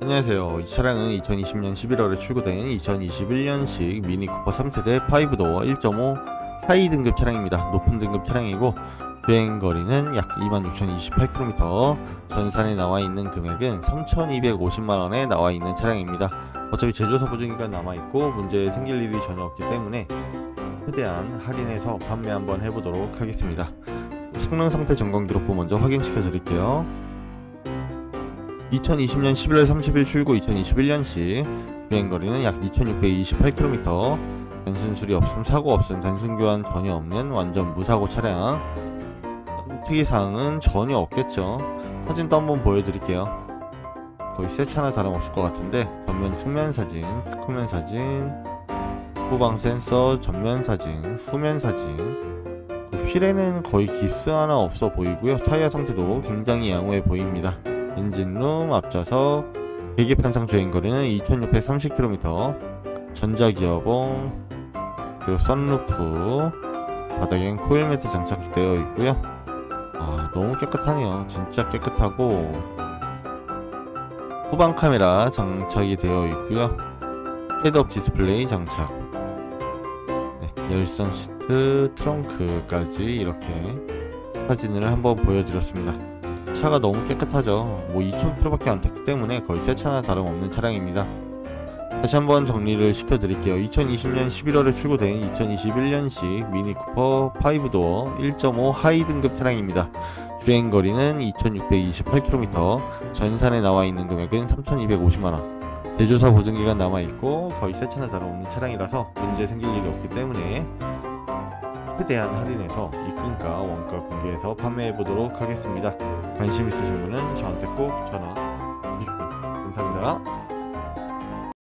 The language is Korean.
안녕하세요. 이 차량은 2020년 11월에 출고된 2021년식 미니 쿠퍼 3세대 5도어 1.5 하이 등급 차량입니다. 높은 등급 차량이고 주행 거리는 약 26,028km. 전산에 나와 있는 금액은 3,250만 원에 나와 있는 차량입니다. 어차피 제조사 보증기간 남아 있고 문제 생길 일이 전혀 없기 때문에 최대한 할인해서 판매 한번 해보도록 하겠습니다. 성능 상태 점검 기록부 먼저 확인시켜 드릴게요. 2020년 11월 30일 출고 2021년식 주행거리는 약 2628km 단순 수리 없음 사고 없음 단순 교환 전혀 없는 완전 무사고 차량. 특이사항은 전혀 없겠죠. 사진도 한번 보여드릴게요. 거의 새 차나 다름없을 것 같은데 전면 측면 사진 후면 사진 후방 센서 전면 사진 후면 사진. 그 휠에는 거의 기스 하나 없어 보이고요. 타이어 상태도 굉장히 양호해 보입니다 엔진룸 앞좌석 계기판상 주행거리는 2630km 전자기어봉 그리고 썬루프 바닥엔 코일 매트 장착되어 있고요. 아 너무 깨끗하네요. 진짜 깨끗하고 후방 카메라 장착이 되어 있고요. 헤드업 디스플레이 장착. 네, 열선 시트 트렁크까지 이렇게 사진을 한번 보여드렸습니다 차가 너무 깨끗하죠. 뭐 2000km밖에 안 탔기 때문에 거의 새 차나 다름없는 차량입니다. 다시 한번 정리를 시켜 드릴게요. 2020년 11월에 출고된 2021년식 미니 쿠퍼 5도어 1.5 하이 등급 차량입니다. 주행거리는 2628km 전산에 나와 있는 금액은 3250만원. 제조사 보증기간 남아있고 거의 새 차나 다름없는 차량이라서 문제 생길 일이 없기 때문에 최대한 할인해서 입금가 원가 공개해서 판매해 보도록 하겠습니다. 관심 있으신 분은 저한테 꼭 전화 주십시오. 감사합니다.